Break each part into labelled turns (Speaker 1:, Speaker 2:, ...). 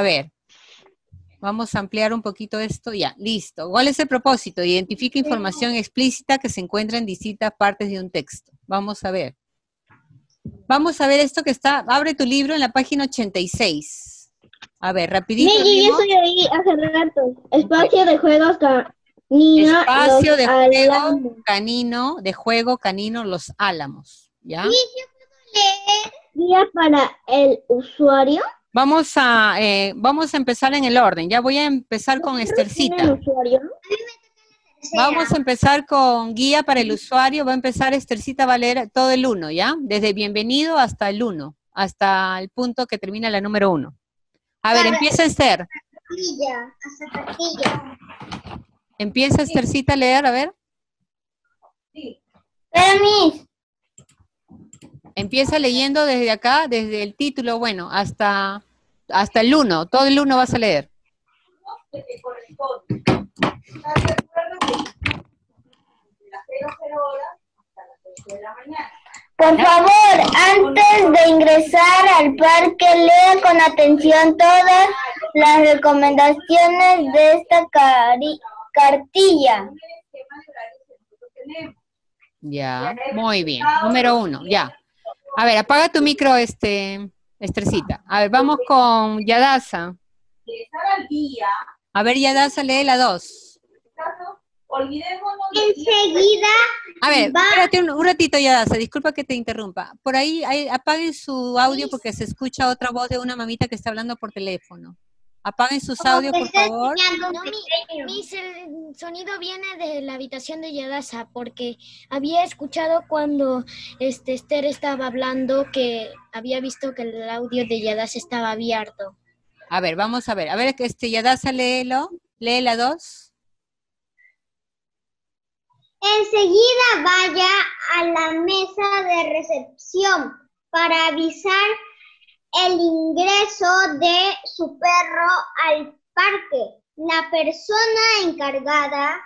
Speaker 1: A ver, vamos a ampliar un poquito esto. Ya, listo. ¿Cuál es el propósito? Identifica información explícita que se encuentra en distintas partes de un texto. Vamos a ver. Vamos a ver esto que está, abre tu libro en la página 86. A ver, rapidito.
Speaker 2: Miguel, yo estoy ahí hace rato. Espacio de juegos canino.
Speaker 1: Espacio de juego canino, de juego canino, los álamos. ¿Ya?
Speaker 2: Guía para el usuario.
Speaker 1: Vamos a, eh, vamos a empezar en el orden. Ya voy a empezar con
Speaker 2: ¿Tiene el
Speaker 1: Estercita. Vamos a empezar con guía para el usuario. Va a empezar Estercita va a leer todo el 1, ¿ya? Desde bienvenido hasta el 1, hasta el punto que termina la número 1. A ver, empieza Esther. Empieza Estercita a leer, a ver.
Speaker 2: Pero mis,
Speaker 1: Empieza leyendo desde acá, desde el título, bueno, hasta, hasta el 1. Todo el 1 vas a leer.
Speaker 2: por favor, antes de ingresar al parque, lea con atención todas las recomendaciones de esta cartilla.
Speaker 1: Ya, muy bien. Número 1, ya. A ver, apaga tu micro, este, Estercita. A ver, vamos con Yadasa.
Speaker 3: Ingresar al día,
Speaker 1: A ver, Yadasa, lee la 2.
Speaker 3: olvidémonos de
Speaker 2: Enseguida,
Speaker 1: A ver,
Speaker 2: Va.
Speaker 1: espérate un, un ratito, Yadasa, disculpa que te interrumpa. Por ahí, ahí, apaguen su audio porque se escucha otra voz de una mamita que está hablando por teléfono. Apaguen sus audios, por favor.
Speaker 4: No, mi, mi sonido viene de la habitación de Yadasa porque había escuchado cuando este Esther estaba hablando que había visto que el audio de Yadasa estaba abierto.
Speaker 1: A ver, vamos a ver. A ver, este, Yadasa, léelo. Lee la 2.
Speaker 2: enseguida vaya a la mesa de recepción para avisar el ingreso de su perro al parque. La persona encargada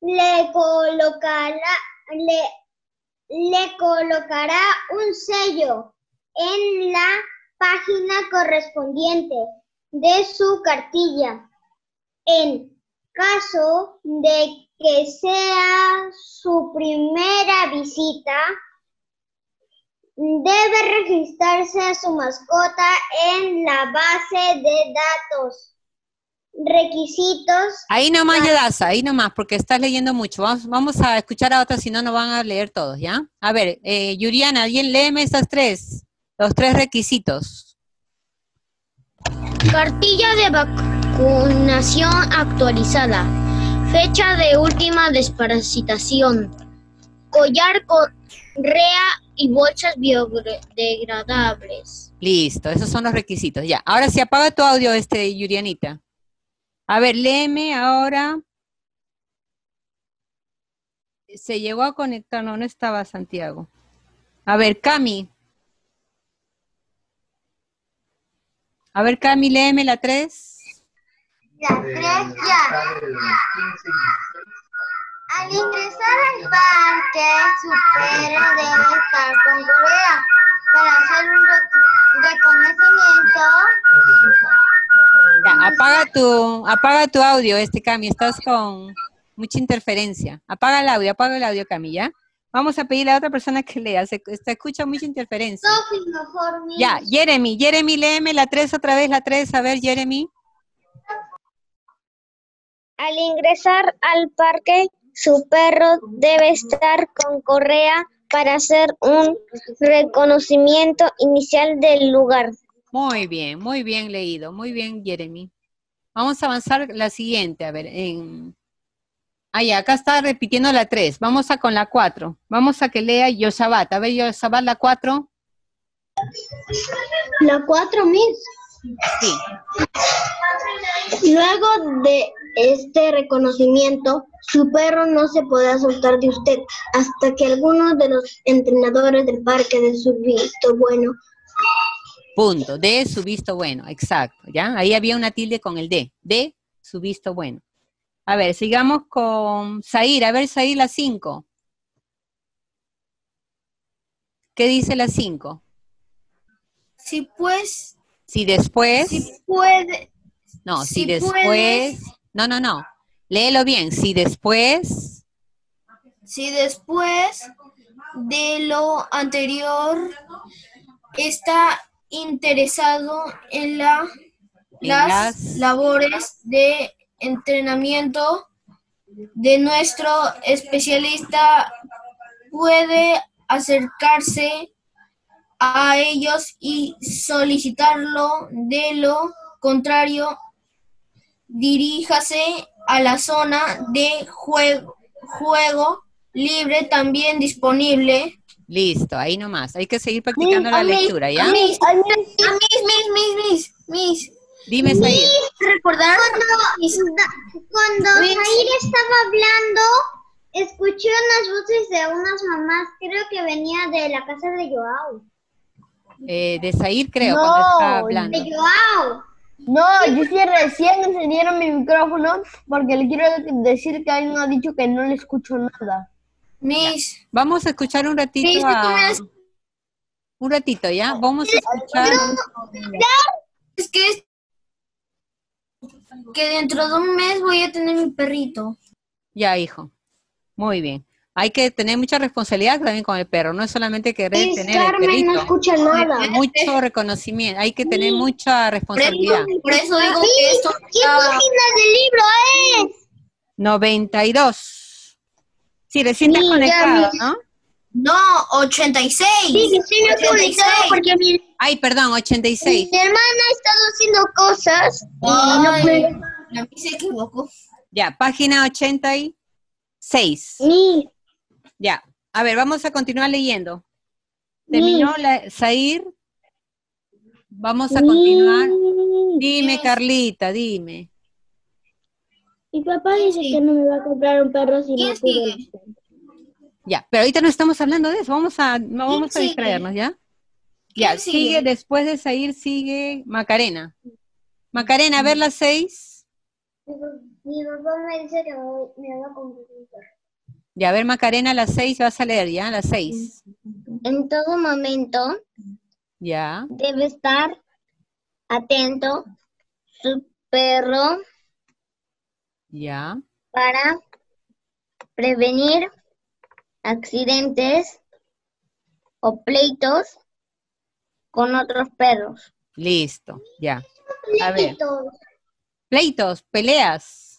Speaker 2: le colocará, un sello en la página correspondiente de su cartilla. En caso de que sea su primera visita, debe registrarse a su mascota en la base de datos. Requisitos.
Speaker 1: Ahí nomás, Yadasa, ahí nomás, porque estás leyendo mucho. Vamos, vamos a escuchar a otros, si no, no van a leer todos, ¿ya? A ver, eh, Yuriana, bien, léeme estas tres, los tres requisitos.
Speaker 4: Cartilla de vacunación actualizada. Fecha de última desparasitación. Collar, correa y bolsas biodegradables.
Speaker 1: Listo, esos son los requisitos, ya. Ahora sí, apaga tu audio, este, Yurianita. A ver, léeme ahora. Se llegó a conectar, no, no estaba Santiago. A ver, Cami. A ver, Cami, léeme la 3.
Speaker 2: La tres ya. Al ingresar al parque, su perro debe estar con correa para hacer un re- reconocimiento.
Speaker 1: Ya, apaga tu, apaga tu audio, este Cami, estás con mucha interferencia. Apaga el audio, apaga el audio, Cami, ¿ya? Vamos a pedirle a otra persona que lea, se, se escucha mucha interferencia.
Speaker 2: Mejor
Speaker 1: Ya, Jeremy, Jeremy, léeme la 3 otra vez, la 3, a ver, Jeremy.
Speaker 2: Al ingresar al parque, su perro debe estar con correa para hacer un reconocimiento inicial del lugar.
Speaker 1: Muy bien, muy bien leído, muy bien, Jeremy. Vamos a avanzar la siguiente, a ver, en... Ah, ya, acá está repitiendo la 3, vamos a con la 4. Vamos a que lea Yosabat, a ver, Yosabat, la 4.
Speaker 2: La cuatro mis.
Speaker 1: Sí,
Speaker 2: Luego de este reconocimiento, su perro no se podrá soltar de usted hasta que alguno de los entrenadores del parque de su visto bueno
Speaker 1: punto, de su visto bueno, exacto, ¿ya? Ahí había una tilde con el de, de su visto bueno. A ver, sigamos con Zair, a ver, Zair, la 5. ¿Qué dice la 5?
Speaker 5: Si pues,
Speaker 1: Si después,
Speaker 5: Si puede,
Speaker 1: no, si
Speaker 5: si
Speaker 1: después,
Speaker 5: puedes-
Speaker 1: no, no, no, léelo bien, si después,
Speaker 5: si después de lo anterior está interesado en la,
Speaker 1: En
Speaker 5: las,
Speaker 1: las-
Speaker 5: labores de entrenamiento de nuestro especialista, puede acercarse a ellos y solicitarlo. De lo contrario, diríjase a la zona de juego, juego libre también disponible.
Speaker 1: listo, ahí nomás, hay que seguir practicando la lectura, ¿ya?
Speaker 5: Mis, mis, mis, mis, mis, mis.
Speaker 1: Dime, Said.
Speaker 5: Recordar
Speaker 2: Cuando. Zair estaba hablando, escuché unas voces de unas mamás, creo que venía de la casa de Joao.
Speaker 1: Eh, de Said, creo,
Speaker 6: No,
Speaker 1: cuando estaba hablando.
Speaker 2: De Joao.
Speaker 6: No, yo sí recién encendieron mi micrófono porque le quiero decir que alguien ha dicho que no le escucho nada.
Speaker 5: mis.
Speaker 1: Vamos a escuchar un ratito a...
Speaker 5: has-
Speaker 1: Un ratito, ¿ya? Vamos a escuchar...
Speaker 5: Es que es- que dentro de un mes voy a tener mi perrito.
Speaker 1: Ya, hijo. Muy bien. Hay que tener mucha responsabilidad también con el perro, no es solamente querer
Speaker 2: Miss
Speaker 1: tener el
Speaker 2: Carmen no
Speaker 1: perrito.
Speaker 2: escucha nada.
Speaker 1: Mucho reconocimiento, hay que tener mucha
Speaker 5: Por eso,
Speaker 1: responsabilidad.
Speaker 5: por eso digo que esto
Speaker 2: ¿Qué página del libro es?
Speaker 1: 92. Sí, recién
Speaker 2: Sí, ya,
Speaker 1: conectado,
Speaker 2: mi-
Speaker 1: ¿no?
Speaker 5: No, 86.
Speaker 2: Sí, muy
Speaker 5: 86.
Speaker 2: conectado porque mi,
Speaker 1: Ay, perdón, 86.
Speaker 2: mi hermana ha estado haciendo cosas y no
Speaker 5: Ay,
Speaker 2: puede.
Speaker 5: a mí se equivocó.
Speaker 1: Ya, página 86.
Speaker 2: Mi,
Speaker 1: Ya. A ver, vamos a continuar leyendo. Terminó la Zair. Vamos a continuar. Dime, Carlita, dime.
Speaker 2: Mi papá dice que no me va a comprar un perro si
Speaker 5: ¿Quién
Speaker 2: no
Speaker 5: sigue?
Speaker 1: Ya, pero ahorita no estamos hablando de eso. Vamos a, no vamos a distraernos, ¿ya? Ya,
Speaker 5: ¿Quién
Speaker 1: sigue?
Speaker 5: sigue?
Speaker 1: después de Zair, sigue Macarena. Macarena, a ver las seis.
Speaker 2: Mi papá me dice que me va a comprar un perro.
Speaker 1: Ya, a ver, Macarena, las seis vas a leer, ¿ya? Las seis.
Speaker 2: En todo momento
Speaker 1: Ya,
Speaker 2: debe estar atento su perro
Speaker 1: ya,
Speaker 2: para prevenir accidentes o pleitos con otros perros.
Speaker 1: listo, ya. A ver, pleitos, peleas,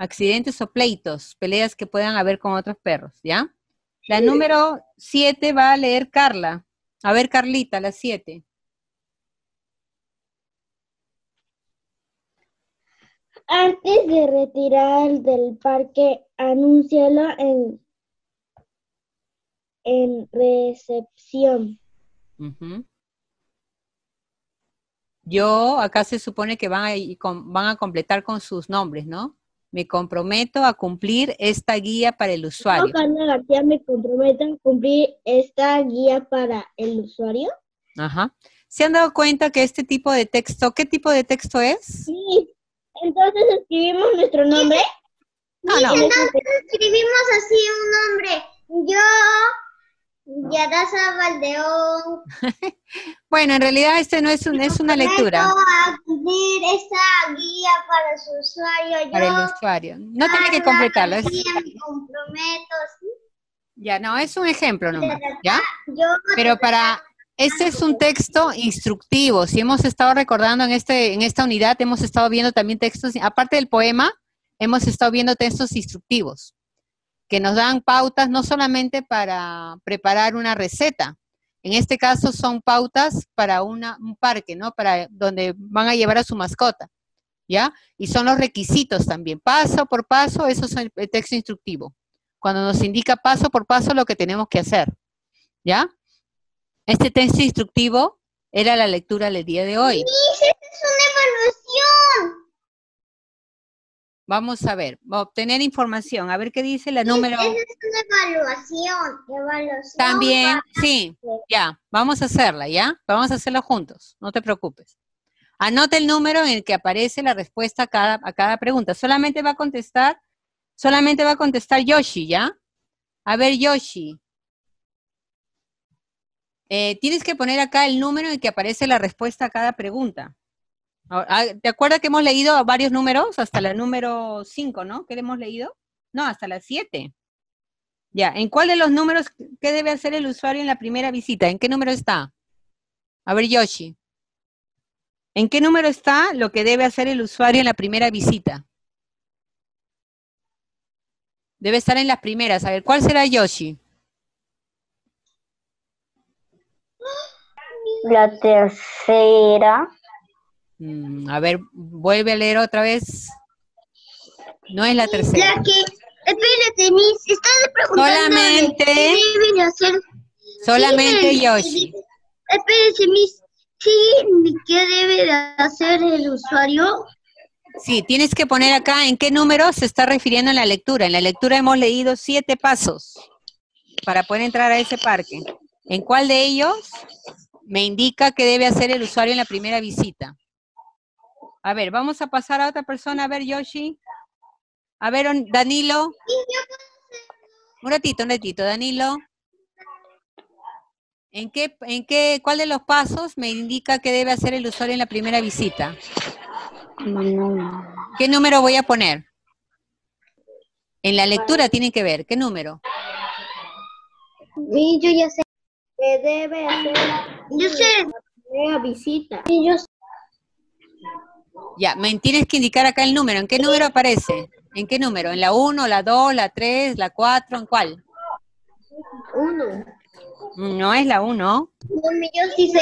Speaker 1: accidentes o pleitos, peleas que puedan haber con otros perros, ¿ya? La número siete va a leer Carla. A ver, Carlita, la siete.
Speaker 2: Antes de retirar del parque, anúncialo en, en recepción.
Speaker 1: Yo, acá se supone que van a, van a completar con sus nombres, ¿no? Me comprometo a cumplir esta guía para el
Speaker 2: Yo,
Speaker 1: usuario.
Speaker 2: Carla García, me comprometo a cumplir esta guía para el usuario.
Speaker 1: Ajá. ¿Se han dado cuenta que este tipo de texto, qué tipo de texto es?
Speaker 2: Sí. Entonces escribimos nuestro nombre.
Speaker 1: No, no.
Speaker 2: escribimos así un nombre. Yo, Yadasa Valdeón.
Speaker 1: Bueno, en realidad este no es, un, es una lectura
Speaker 2: a cumplir esta guía para su usuario.
Speaker 1: para
Speaker 2: Yo,
Speaker 1: el usuario. No tiene que completarlo. es-
Speaker 2: García, me comprometo. ¿sí?
Speaker 1: ya, no, es un ejemplo nomás, ¿ya? Pero para, este es un texto instructivo. Si hemos estado recordando en, este, en esta unidad, hemos estado viendo también textos, aparte del poema, hemos estado viendo textos instructivos que nos dan pautas no solamente para preparar una receta, en este caso son pautas para una, un parque, ¿no? Para donde van a llevar a su mascota, ¿ya? Y son los requisitos también, paso por paso, eso es el, texto instructivo, cuando nos indica paso por paso lo que tenemos que hacer, ¿ya? Este texto instructivo era la lectura del día de hoy.
Speaker 2: es una
Speaker 1: Vamos a ver, obtener información, a ver qué dice la número.
Speaker 2: Esa es una evaluación. Evaluación.
Speaker 1: También, sí, ya, vamos a hacerla, ¿ya? Vamos a hacerla juntos, no te preocupes. Anota el número en el que aparece la respuesta a cada, a cada pregunta. Solamente va a contestar, solamente va a contestar Yoshi, ¿ya? A ver, Yoshi. Eh, tienes que poner acá el número en el que aparece la respuesta a cada pregunta. Ahora, ah, ¿Te acuerdas que hemos leído varios números? Hasta la número 5, ¿no? ¿Qué hemos leído? No, hasta la 7. Ya, ¿en cuál de los números qué debe hacer el usuario en la primera visita? ¿En qué número está? A ver, Yoshi. ¿En qué número está lo que debe hacer el usuario en la primera visita? Debe estar en las primeras. A ver, ¿cuál será Yoshi?
Speaker 2: La tercera.
Speaker 1: Mm, a ver, vuelve a leer otra vez. No es la tercera.
Speaker 2: La que, espérate, Miss, estás preguntando
Speaker 1: Solamente-
Speaker 2: qué deben hacer.
Speaker 1: Solamente
Speaker 2: Sí,
Speaker 1: Yoshi.
Speaker 2: Espérate, Miss, sí, ¿qué debe de hacer el usuario?
Speaker 1: Sí, tienes que poner acá en qué número se está refiriendo en la lectura. En la lectura hemos leído siete pasos para poder entrar a ese parque. ¿En cuál de ellos me indica qué debe hacer el usuario en la primera visita? A ver, vamos a pasar a otra persona. A ver, Yoshi. A ver, Danilo. Un ratito, un ratito. Danilo. ¿En qué, en qué, cuál de los pasos me indica qué debe hacer el usuario en la primera visita? ¿Qué número voy a poner? En la lectura tienen que ver. ¿Qué número?
Speaker 2: Sí, yo ya sé. ¿Qué debe hacer? Yo sé. La visita. Sí, yo sé.
Speaker 1: Ya, me tienes que indicar acá el número. ¿En qué número aparece? ¿En qué número? ¿En la 1, la 2, la 3, la 4? ¿En cuál?
Speaker 2: Uno.
Speaker 1: Mm, No es la 1.
Speaker 2: Yo sí sé.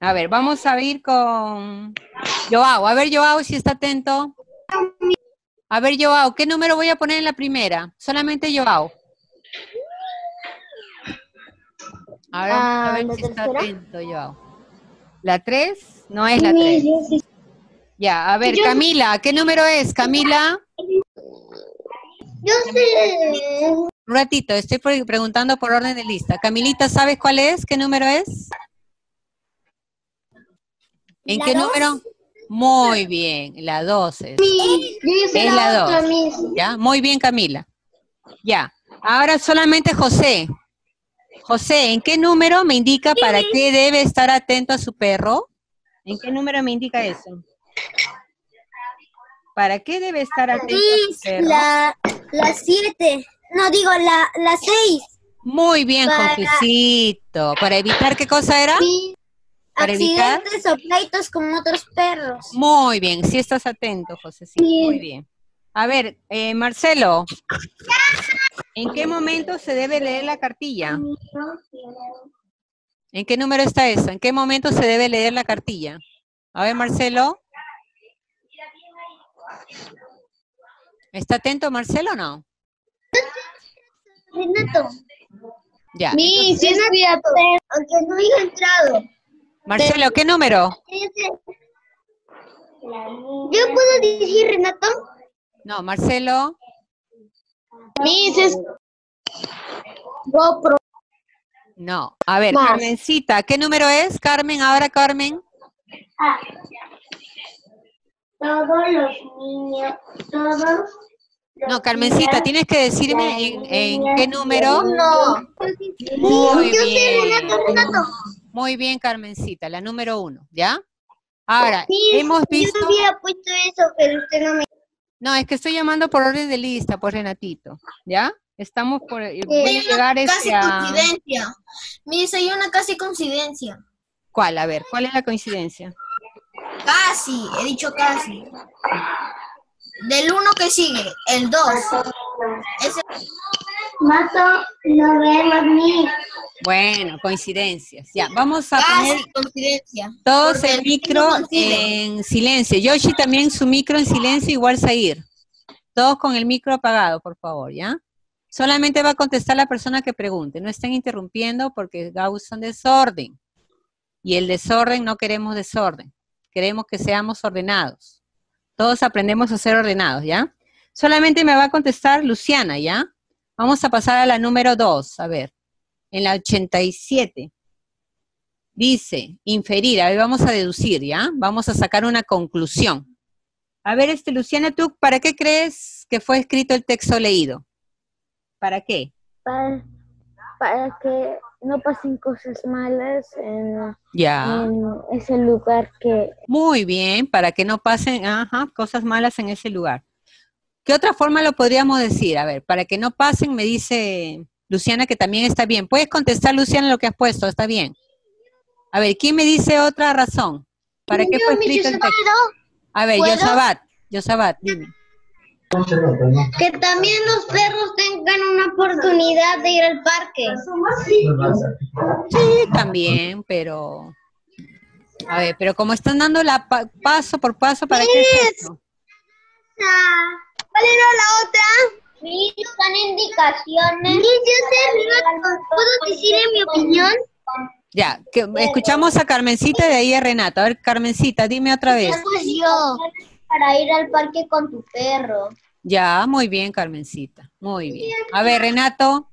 Speaker 1: A ver, vamos a ir con Joao. A ver, Joao, si está atento. A ver, Joao, ¿qué número voy a poner en la primera? Solamente Joao. A ver, a
Speaker 2: Ah,
Speaker 1: ver
Speaker 2: ¿la
Speaker 1: si está atento, Joao. ¿La 3? No es la 3. Ya, a ver, Camila, ¿qué número es? Camila,
Speaker 2: Yo sé.
Speaker 1: un ratito, estoy pre- preguntando por orden de lista. Camilita, ¿sabes cuál es? ¿Qué número es? ¿En
Speaker 2: ¿La
Speaker 1: qué
Speaker 2: dos?
Speaker 1: número? Muy bien, la 12.
Speaker 2: Yo ya sé
Speaker 1: Es la
Speaker 2: la otra,
Speaker 1: dos.
Speaker 2: Miss.
Speaker 1: ¿Ya? Muy bien, Camila. Ya. Ahora solamente José. José, ¿en qué número me indica para qué debe estar atento a su perro? ¿En qué número me indica eso? ¿Para qué debe estar atento?
Speaker 2: La, la siete. No, digo, la, la seis.
Speaker 1: Muy bien,
Speaker 2: Para-
Speaker 1: Josecito. ¿Para evitar qué cosa era? ¿Para evitar?
Speaker 2: O pleitos con otros perros.
Speaker 1: Muy bien, sí estás atento, Josecito. Muy bien. A ver, eh, Marcelo, ¿en qué momento se debe leer la cartilla? ¿En qué número está eso? ¿En qué momento se debe leer la cartilla? A ver, Marcelo. ¿Está atento Marcelo o no?
Speaker 2: Renato.
Speaker 1: Ya.
Speaker 2: Sí, sí estoy atento. Aunque no haya entrado.
Speaker 1: Marcelo, ¿qué número?
Speaker 2: ¿Yo puedo decir Renato?
Speaker 1: No, Marcelo.
Speaker 2: Miss es GoPro.
Speaker 1: No. A ver,
Speaker 2: Más.
Speaker 1: Carmencita, ¿qué número es? Carmen, ahora Carmen.
Speaker 2: Todos los niños, todos.
Speaker 1: No, Carmencita, tienes que decirme en, en qué número.
Speaker 2: No.
Speaker 1: Muy bien. Muy bien, Carmencita, la número uno, ¿ya? Ahora, hemos visto...
Speaker 2: Yo había puesto eso, pero usted no me.
Speaker 1: No, es que estoy llamando por orden de lista, pues Renatito, ¿ya? Estamos por... Voy a llegar
Speaker 5: Casi
Speaker 1: este a...
Speaker 5: coincidencia. Miss, hay una casi coincidencia.
Speaker 1: ¿Cuál? A ver, ¿cuál es la coincidencia?
Speaker 5: Casi, he dicho casi. Del uno que sigue, el 2. Ese
Speaker 2: Mato, no vemos ni.
Speaker 1: Bueno, coincidencias. Ya, vamos a poner
Speaker 5: coincidencia.
Speaker 1: todos el
Speaker 5: el
Speaker 1: micro en silencio. Yoshi también su micro en silencio, igual Sair. Todos con el micro apagado, por favor, ¿ya? Solamente va a contestar la persona que pregunte. No estén interrumpiendo porque causan desorden. Y el desorden no queremos desorden. Queremos que seamos ordenados. Todos aprendemos a ser ordenados, ¿ya? Solamente me va a contestar Luciana, ¿ya? Vamos a pasar a la número 2, a ver. En la 87. Dice, inferir, a ver, vamos a deducir, ¿ya? Vamos a sacar una conclusión. A ver, este, Luciana, ¿tú para qué crees que fue escrito el texto leído? ¿Para qué?
Speaker 2: Para, para que
Speaker 4: no pasen cosas malas en, en ese lugar que
Speaker 1: Muy bien, para que no pasen ajá, cosas malas en ese lugar. ¿Qué otra forma lo podríamos decir? A ver, para que no pasen, me dice Luciana que también está bien. Puedes contestar, Luciana, lo que has puesto, está bien. A ver, ¿quién me dice otra razón? ¿Para qué fue escrito el texto? A ver. Yosabat, Yosabat, dime.
Speaker 2: Que también los perros tengan una oportunidad de ir al parque.
Speaker 1: Sí, también, pero... A ver, pero como están dando la pa- paso por paso, ¿para qué es esto?
Speaker 2: ¿Cuál era la otra? Sí, están indicaciones. ¿Puedo decir en mi opinión?
Speaker 1: Ya, que escuchamos a Carmencita y de ahí a Renato. A ver, Carmencita, dime otra vez.
Speaker 2: Pues yo. Para ir al parque con tu perro.
Speaker 1: Ya, muy bien, Carmencita. Muy bien. A ver, Renato.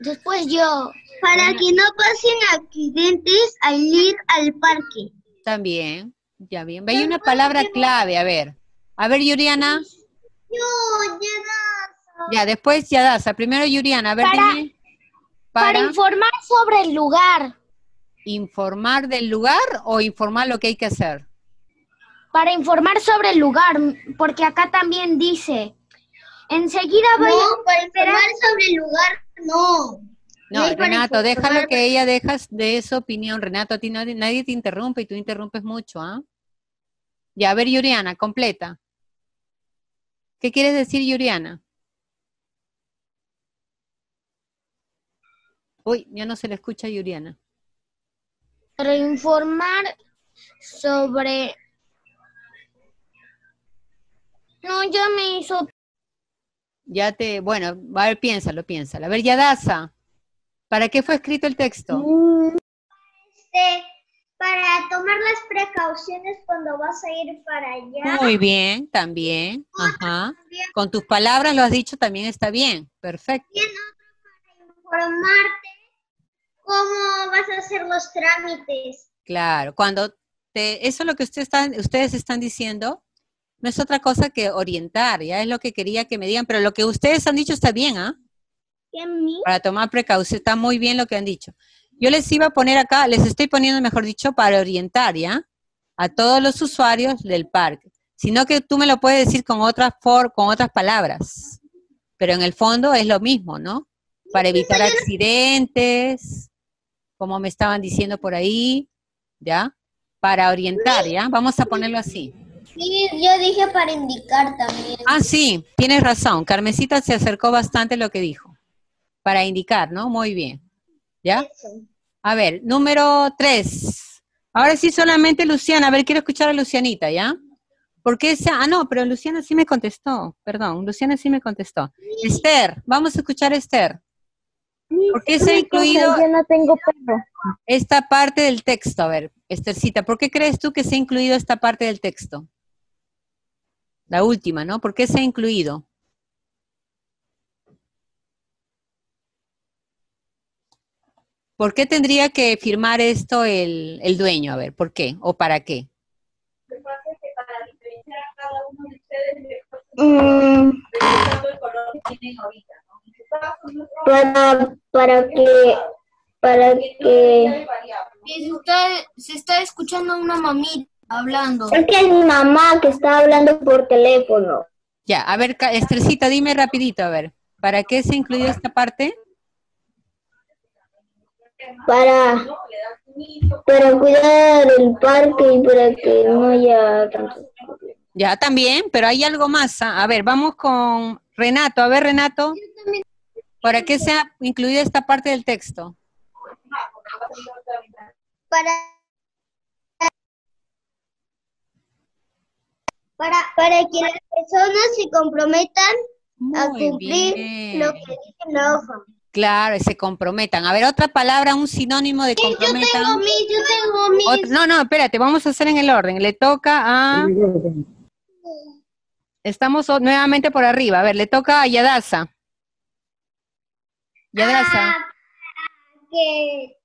Speaker 4: después yo
Speaker 2: Para que no pasen accidentes al ir al parque.
Speaker 1: También. Ya bien. Hay una palabra clave, a ver. A ver, Yuriana.
Speaker 2: Yo, ya
Speaker 1: Ya, después Yadasa. Primero Yuriana, a ver,
Speaker 4: Para-
Speaker 1: dime.
Speaker 4: para
Speaker 1: Para
Speaker 4: informar sobre el lugar,
Speaker 1: informar del lugar o informar lo que hay que hacer.
Speaker 4: Para informar sobre el lugar, porque acá también dice, enseguida voy
Speaker 2: No, para informar sobre el lugar, no.
Speaker 1: No, Renato, déjalo que ella dejas de su opinión. Renato, a ti nadie, nadie te interrumpe y tú interrumpes mucho, ¿ah? Ya, a ver, Yuriana, completa. ¿Qué quieres decir, Yuriana? Uy, ya no se le escucha a Yuriana.
Speaker 4: para informar sobre... No, ya me hizo
Speaker 1: Ya te, bueno, a ver, piénsalo, piénsalo. A ver, Yadasa, ¿para qué fue escrito el texto?
Speaker 2: Este, para tomar las precauciones cuando vas a ir para allá.
Speaker 1: Muy bien, también. Ajá. Con tus palabras lo has dicho, también está bien. Perfecto.
Speaker 2: Informarte cómo vas a hacer los trámites.
Speaker 1: Claro, cuando te, eso es lo que usted están, ustedes están diciendo, no es otra cosa que orientar, ya es lo que quería que me digan, pero lo que ustedes han dicho está bien, ¿ah? Para tomar precaución, está muy bien lo que han dicho. Yo les iba a poner acá, les estoy poniendo, mejor dicho, para orientar, ¿ya? A todos los usuarios del parque. Sino que tú me lo puedes decir con otras for, con otras palabras. Pero en el fondo es lo mismo, ¿no? Para evitar accidentes, como me estaban diciendo por ahí, ¿ya? Para orientar, ¿ya? Vamos a ponerlo así.
Speaker 2: Sí, yo dije para indicar también.
Speaker 1: Ah, sí, tienes razón. Carmencita se acercó bastante a lo que dijo. Para indicar, ¿no? Muy bien. ¿Ya? A ver, número tres. Ahora sí solamente Luciana. A ver, quiero escuchar a Lucianita, ¿ya? Porque esa, ah, no, pero Luciana sí me contestó. Perdón, Luciana sí me contestó. Esther, vamos a escuchar a Esther. ¿Por qué se ha incluido
Speaker 4: Yo no tengo perro.
Speaker 1: esta parte del texto? A ver, Esthercita, ¿por qué crees tú que se ha incluido esta parte del texto? La última, ¿no? ¿Por qué se ha incluido? ¿Por qué tendría que firmar esto el, el dueño? A ver, ¿por qué? ¿O para qué?
Speaker 3: Lo que pasa es que para diferenciar a cada uno de ustedes, mejor
Speaker 2: Mm, para, para que, para que,
Speaker 5: se está, se está escuchando una mamita hablando.
Speaker 2: es que es mi mamá que está hablando por teléfono.
Speaker 1: Ya, a ver, Esthercita, dime rapidito, a ver, ¿para qué se ha incluido esta parte?
Speaker 2: Para, para cuidar el parque y para que no haya.
Speaker 1: Ya, también, pero hay algo más. ah. A ver, vamos con Renato. A ver, Renato, ¿para qué se ha incluido esta parte del texto?
Speaker 2: para para para que las personas se comprometan a cumplir
Speaker 1: bien.
Speaker 2: lo que dice la hoja.
Speaker 1: Claro, y se comprometan. A ver, otra palabra, un sinónimo de
Speaker 2: Yo tengo
Speaker 1: comprometan.
Speaker 2: mis, yo tengo mis.
Speaker 1: Ot- no, no, espérate, vamos a hacer en el orden. Le toca a... Estamos nuevamente por arriba. A ver, le toca a Yadasa. Yadasa.
Speaker 2: Ah, que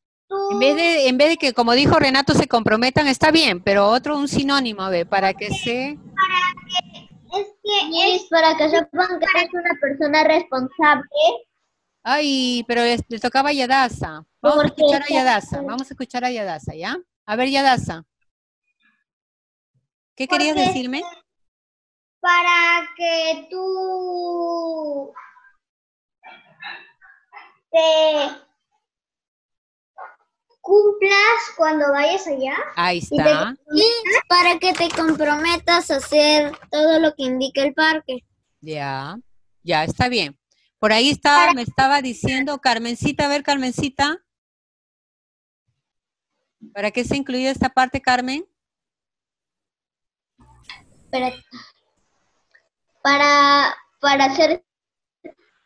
Speaker 1: En vez, de, en vez de que, como dijo Renato, se comprometan, está bien, pero otro, un sinónimo, a ver, para que se...
Speaker 2: es que es para que sepan que eres una persona responsable
Speaker 1: Ay, pero le tocaba a Yadasa. Vamos a escuchar a Yadasa. Vamos a escuchar a Yadasa, ¿ya? A ver, Yadasa. ¿Qué querías decirme?
Speaker 2: para que tú te cumplas cuando vayas allá.
Speaker 1: Ahí
Speaker 2: Y te
Speaker 1: está.
Speaker 2: para que te comprometas a hacer todo lo que indica el parque.
Speaker 1: Ya, ya, está bien. Por ahí estaba, me estaba diciendo Carmencita, a ver, Carmencita. ¿Para qué se incluye esta parte, Carmen?
Speaker 2: Para, para, para ser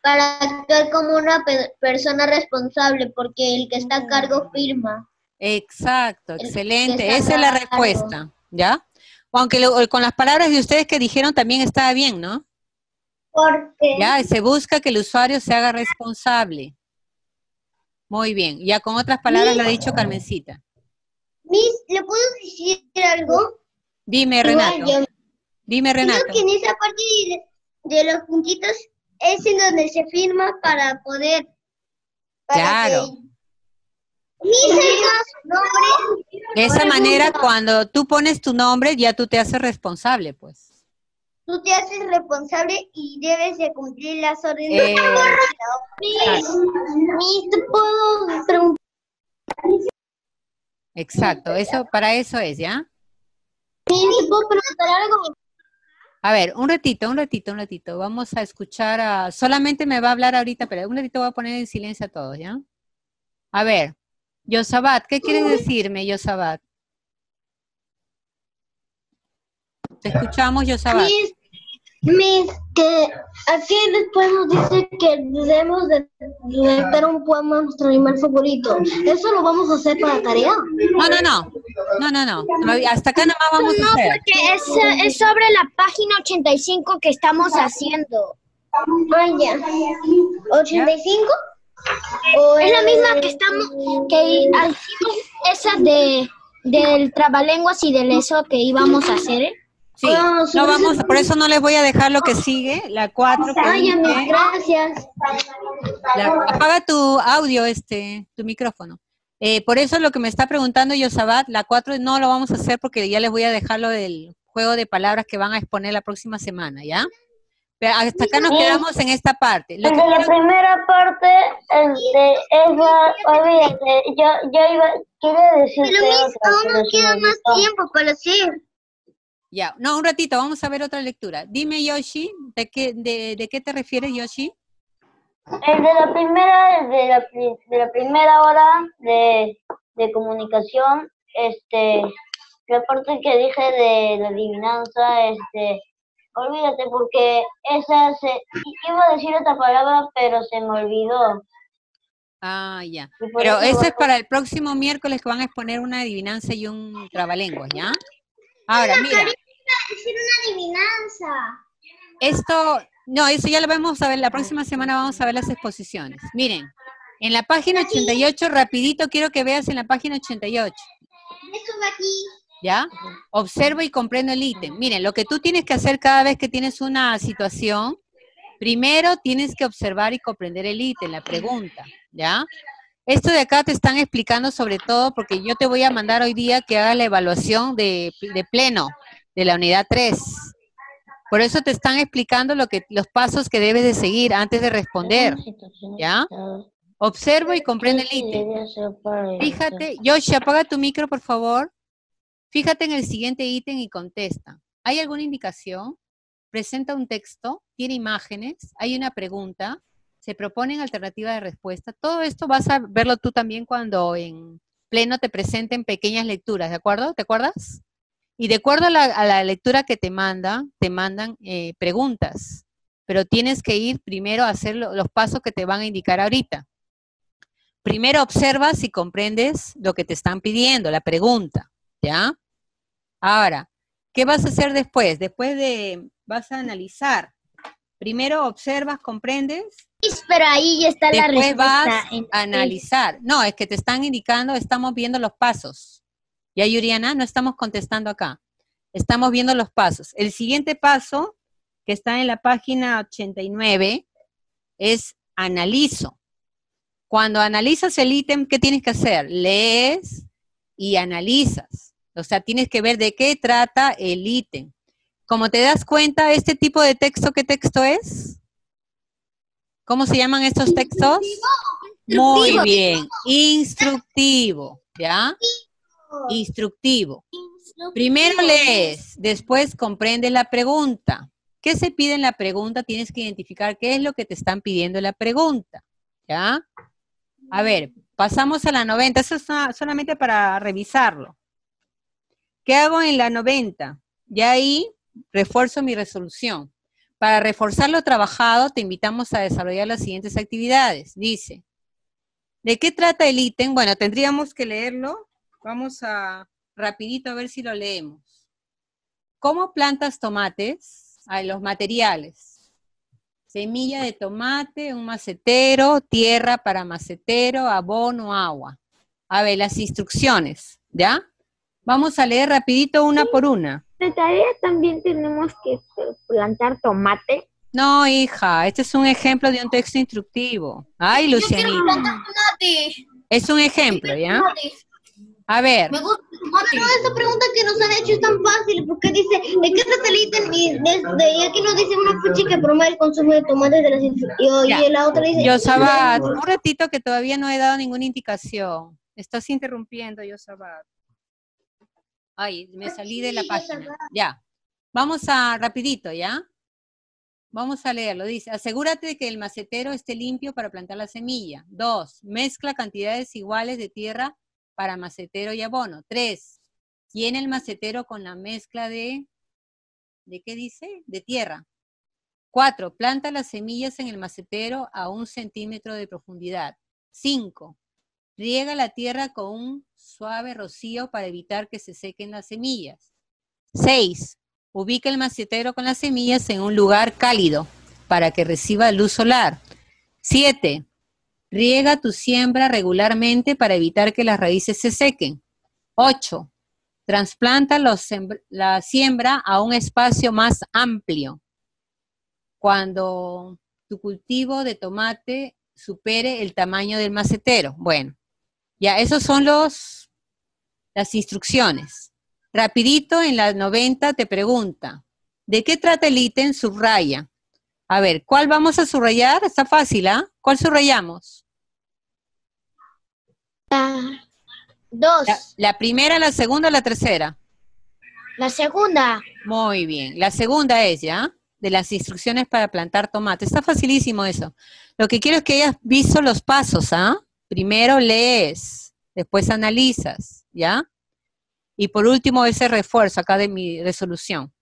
Speaker 2: para actuar como una pe- persona responsable, porque el que está a cargo firma.
Speaker 1: Exacto, excelente. Esa es la respuesta, ¿ya? Aunque lo- con las palabras de ustedes que dijeron también estaba bien, ¿no?
Speaker 2: Porque
Speaker 1: Ya, se busca que el usuario se haga responsable. Muy bien. Ya con otras palabras lo ha dicho Carmencita.
Speaker 2: Miss, ¿le puedo decir algo?
Speaker 1: Dime,
Speaker 2: Igual
Speaker 1: Renato.
Speaker 2: yo
Speaker 1: Dime,
Speaker 2: Creo
Speaker 1: Renato.
Speaker 2: que en esa parte de, de los puntitos es en donde se firma para poder. para
Speaker 1: Claro.
Speaker 2: que-.
Speaker 1: De esa manera, cuando tú pones tu nombre, ya tú te haces responsable, pues.
Speaker 2: Tú te haces responsable y debes de cumplir las órdenes.
Speaker 1: Eh,
Speaker 2: Miss, Miss, ¿te puedo preguntar?
Speaker 1: Exacto, eso, para eso es, ¿ya?
Speaker 2: Miss, ¿te puedo preguntar algo?
Speaker 1: A ver, un ratito, un ratito, un ratito. Vamos a escuchar a... Solamente me va a hablar ahorita, pero un ratito voy a poner en silencio a todos, ¿ya? A ver, Yosabat, ¿qué quieres decirme, Yosabat? Te escuchamos, Yosabat.
Speaker 2: Miss, Miss, que aquí después nos dice que debemos de redactar un poema a nuestro animal favorito. ¿Eso lo vamos a hacer para tarea?
Speaker 1: No, no, no. No, no, no. Hasta acá nada más vamos a hacer.
Speaker 4: Que es, es sobre la página 85 que estamos haciendo.
Speaker 2: Ah, ya. ¿85? ¿O
Speaker 4: Es la misma que estamos, que hicimos esa de del trabalenguas y del eso que íbamos a hacer. ¿eh?
Speaker 1: Sí, no vamos, por eso no les voy a dejar lo que sigue, la 4.
Speaker 2: Ay, Miss, gracias.
Speaker 1: apaga tu audio, este, tu micrófono. Eh, por eso lo que me está preguntando Yosabat, la 4 no lo vamos a hacer porque ya les voy a dejar lo del juego de palabras que van a exponer la próxima semana, ¿ya? Pero hasta acá nos quedamos en esta parte. Lo que
Speaker 2: la
Speaker 1: quiero-
Speaker 2: primera parte, el de esa, olvídate, yo, yo iba, quería decirte
Speaker 4: Pero,
Speaker 2: otra,
Speaker 4: aún nos
Speaker 2: se
Speaker 4: queda más tiempo para hacer.
Speaker 1: Ya, no, un ratito, vamos a ver otra lectura. Dime, Yoshi, ¿de qué, de, de qué te refieres, Yoshi?
Speaker 2: El de la primera, el de la, de la primera hora de, de comunicación, este, la parte que dije de la adivinanza, este, olvídate porque esa se, iba a decir otra palabra, pero se me olvidó.
Speaker 1: Ah, ya. Pero
Speaker 2: eso
Speaker 1: es para el próximo miércoles que van a exponer una adivinanza y un trabalenguas, ¿ya? Ahora, mira,
Speaker 2: decir una adivinanza.
Speaker 1: esto, no, eso ya lo vamos a ver, la próxima semana vamos a ver las exposiciones. Miren, en la página 88, rapidito quiero que veas en la página 88,
Speaker 2: Eso de aquí.
Speaker 1: ¿ya? Observo y comprendo el ítem. Miren, lo que tú tienes que hacer cada vez que tienes una situación, primero tienes que observar y comprender el ítem, la pregunta, ¿ya? Esto de acá te están explicando sobre todo porque yo te voy a mandar hoy día que hagas la evaluación de, de pleno de la unidad 3. Por eso te están explicando lo que, los pasos que debes de seguir antes de responder, ¿ya? Observo y comprende el ítem. Fíjate, Yoshi, apaga tu micro, por favor. Fíjate en el siguiente ítem y contesta. ¿Hay alguna indicación? Presenta un texto, tiene imágenes, hay una pregunta, se proponen alternativas de respuesta. Todo esto vas a verlo tú también cuando en pleno te presenten pequeñas lecturas, ¿de acuerdo? ¿Te acuerdas? Y de acuerdo a la, a la lectura que te manda, te mandan eh, preguntas, pero tienes que ir primero a hacer lo- los pasos que te van a indicar ahorita. Primero observas y comprendes lo que te están pidiendo, la pregunta, ¿ya? Ahora, ¿qué vas a hacer después? Después de, vas a analizar. Primero observas, comprendes,
Speaker 4: Pero ahí ya está la
Speaker 1: después vas
Speaker 4: respuesta.
Speaker 1: a analizar. No, es que te están indicando, estamos viendo los pasos. Ya, Yuriana, no estamos contestando acá. Estamos viendo los pasos. El siguiente paso, que está en la página 89, es analizo. Cuando analizas el ítem, ¿qué tienes que hacer? Lees y analizas. O sea, tienes que ver de qué trata el ítem. Como te das cuenta, este tipo de texto, ¿qué texto es? ¿Cómo se llaman estos textos? Muy bien, instructivo, ¿ya? Instructivo. Primero lees, después comprendes la pregunta. ¿Qué se pide en la pregunta? Tienes que identificar qué es lo que te están pidiendo en la pregunta, ¿ya? A ver, pasamos a la 90. Eso es solamente para revisarlo. ¿Qué hago en la 90? Ya ahí refuerzo mi resolución. Para reforzar lo trabajado, te invitamos a desarrollar las siguientes actividades. Dice, ¿de qué trata el ítem? Bueno, tendríamos que leerlo. Vamos a rapidito a ver si lo leemos. ¿Cómo plantas tomates? A los materiales. Semilla de tomate, un macetero, tierra para macetero, abono, agua. A ver, las instrucciones, ¿ya? Vamos a leer rapidito una por una.
Speaker 7: De tarea también tenemos que plantar tomate.
Speaker 1: No, hija, este es un ejemplo de un texto instructivo. Ay, Lucianita.
Speaker 5: tomate.
Speaker 1: Es un ejemplo, ¿ya? A ver.
Speaker 8: Me gusta. Pero esa pregunta que nos han hecho es tan fácil porque dice, ¿de qué ítem? Y, de, y aquí nos dice una fuchi que promueve el consumo de tomates de las y, y la otra dice...
Speaker 1: Yosabat, un ratito que todavía no he dado ninguna indicación. Estás interrumpiendo, Yosabat. Ay, me salí de la página. Ya. Vamos a, rapidito, ¿ya? Vamos a leerlo. Dice, asegúrate de que el macetero esté limpio para plantar la semilla. Dos, mezcla cantidades iguales de tierra para macetero y abono. Tres, llena el macetero con la mezcla de, ¿de qué dice? De tierra. Cuatro, planta las semillas en el macetero a un centímetro de profundidad. Cinco, riega la tierra con un suave rocío para evitar que se sequen las semillas. 6. Ubica el macetero con las semillas en un lugar cálido para que reciba luz solar. 7. Riega tu siembra regularmente para evitar que las raíces se sequen. 8. Transplanta la siembra a un espacio más amplio. Cuando tu cultivo de tomate supere el tamaño del macetero. Bueno, ya, esos son los, las instrucciones. Rapidito, en la 90 te pregunta, ¿de qué trata el ítem? Subraya. A ver, ¿cuál vamos a subrayar? Está fácil, ¿ah? ¿Cuál subrayamos?
Speaker 4: dos.
Speaker 1: La, la, primera, la segunda, la tercera.
Speaker 4: La segunda.
Speaker 1: Muy bien. La segunda es, ¿ya? De las instrucciones para plantar tomate. Está facilísimo eso. Lo que quiero es que hayas visto los pasos, ¿ah? Primero lees, después analizas, ¿ya? Y por último, ese refuerzo acá de mi resolución.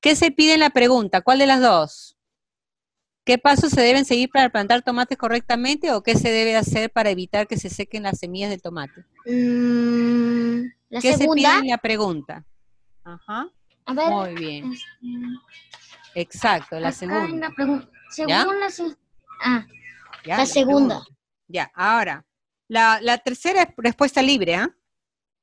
Speaker 1: ¿Qué se pide en la pregunta? ¿Cuál de las dos? ¿Qué pasos se deben seguir para plantar tomates correctamente o qué se debe hacer para evitar que se sequen las semillas del tomate?
Speaker 4: Mm, la
Speaker 1: ¿Qué
Speaker 4: segunda.
Speaker 1: se pide en la pregunta? Ajá.
Speaker 4: A ver.
Speaker 1: Muy bien. Exacto, la
Speaker 4: acá
Speaker 1: segunda.
Speaker 4: la según la se- ah,
Speaker 1: Ya,
Speaker 4: la segunda.
Speaker 1: Ya, ahora, la, la tercera es respuesta libre, ¿ah?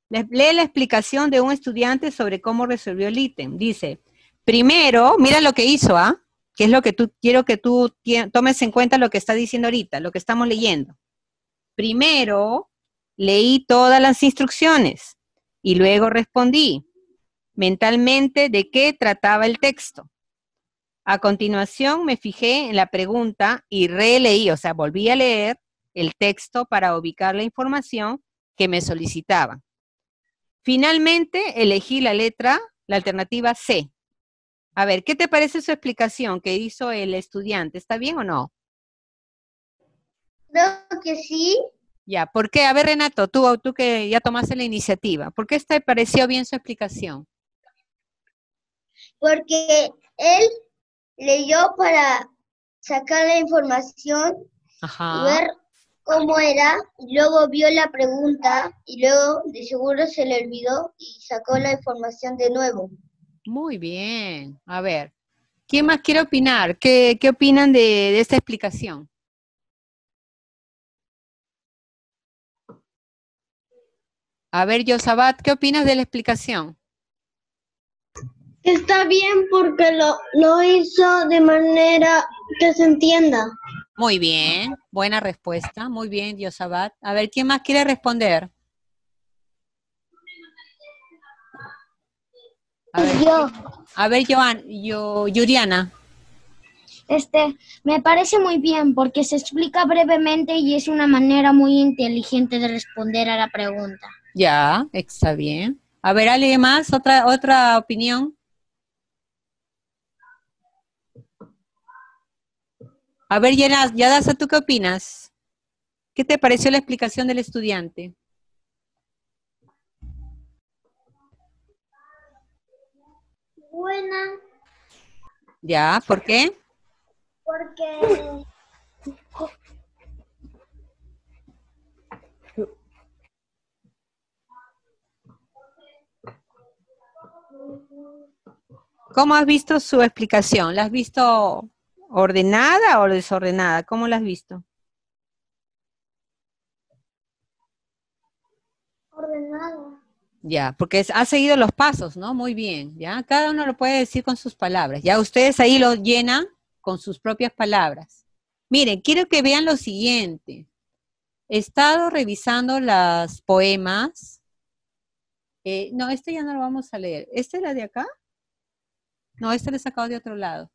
Speaker 1: Le- Lee la explicación de un estudiante sobre cómo resolvió el ítem. Dice, primero, mira lo que hizo, ¿ah? Que es lo que tú, quiero que tú tomes en cuenta lo que está diciendo ahorita, lo que estamos leyendo. Primero, leí todas las instrucciones y luego respondí mentalmente de qué trataba el texto. A continuación me fijé en la pregunta y releí, o sea, volví a leer el texto para ubicar la información que me solicitaban. Finalmente elegí la letra, la alternativa C. A ver, ¿qué te parece su explicación que hizo el estudiante? ¿Está bien o no?
Speaker 8: Creo que sí,
Speaker 1: Ya, ¿por qué? A ver, Renato, tú, tú que ya tomaste la iniciativa, ¿por qué te pareció bien su explicación?
Speaker 8: porque él leyó para sacar la información y ver cómo era, y luego vio la pregunta y luego de seguro se le olvidó y sacó la información de nuevo.
Speaker 1: Muy bien. A ver, ¿quién más quiere opinar? ¿Qué, qué opinan de, de esta explicación? A ver, Yosabat, ¿qué opinas de la explicación?
Speaker 8: Está bien porque lo, lo hizo de manera que se entienda.
Speaker 1: Muy bien. Buena respuesta. Muy bien, Diosabat. A ver, ¿quién más quiere responder? A ver,
Speaker 4: Yo,
Speaker 1: a ver Joan, yo, Yuriana.
Speaker 4: este, me parece muy bien porque se explica brevemente y es una manera muy inteligente de responder a la pregunta.
Speaker 1: Ya, está bien. A ver, ¿alguien más? ¿Otra, otra opinión? A ver, Yadasa, ¿tú qué opinas? ¿Qué te pareció la explicación del estudiante?
Speaker 8: Buena,
Speaker 1: Ya, ¿por qué?
Speaker 8: porque
Speaker 1: ¿Cómo has visto su explicación? ¿La has visto ordenada o desordenada? ¿Cómo la has visto? Ya, porque es- ha seguido los pasos, ¿no? Muy bien, ¿ya? Cada uno lo puede decir con sus palabras. Ya ustedes ahí lo llenan con sus propias palabras. Miren, quiero que vean lo siguiente. He estado revisando los poemas. Eh, no, este ya no lo vamos a leer. ¿Este es la de acá? No, este lo he sacado de otro lado.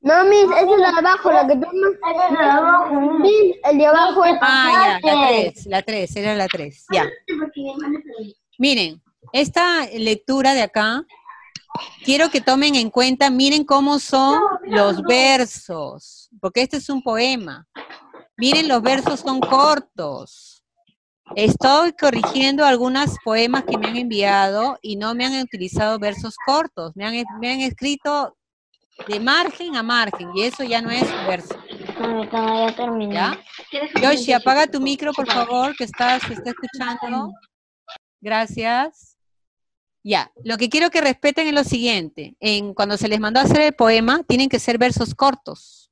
Speaker 6: No, Miss, esa es la de abajo, la que.
Speaker 2: Ese es el de abajo.
Speaker 6: Miss, el de abajo es...
Speaker 1: Ah, ya, la
Speaker 2: Pasaste.
Speaker 1: tres, la tres, era la tres, ya. Miren, esta lectura de acá, quiero que tomen en cuenta, miren cómo son los versos, porque este es un poema. Miren, los versos son cortos. Estoy corrigiendo algunos poemas que me han enviado y no me han utilizado versos cortos, me han, me han escrito de margen a margen y eso ya no es verso,
Speaker 2: ya terminé.
Speaker 1: ¿ya? Yoshi, apaga tu micro, por favor, que estás, se está escuchando. Gracias. Ya, lo que quiero que respeten es lo siguiente. En, cuando se les mandó a hacer el poema, tienen que ser versos cortos.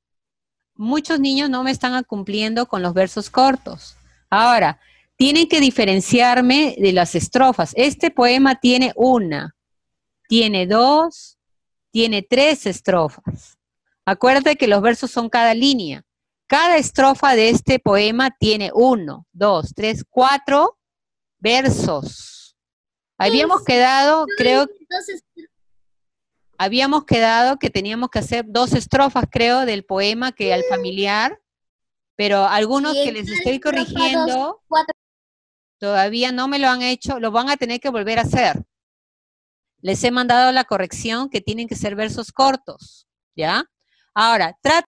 Speaker 1: Muchos niños no me están cumpliendo con los versos cortos. Ahora, tienen que diferenciarme de las estrofas. Este poema tiene una, tiene dos, tiene tres estrofas. Acuérdate que los versos son cada línea. Cada estrofa de este poema tiene uno, dos, tres, cuatro versos. Habíamos quedado, creo, habíamos quedado que teníamos que hacer dos estrofas, creo, del poema que al familiar, pero algunos que les estoy corrigiendo todavía no me lo han hecho, lo van a tener que volver a hacer. Les he mandado la corrección que tienen que ser versos cortos, ¿ya? Ahora, trata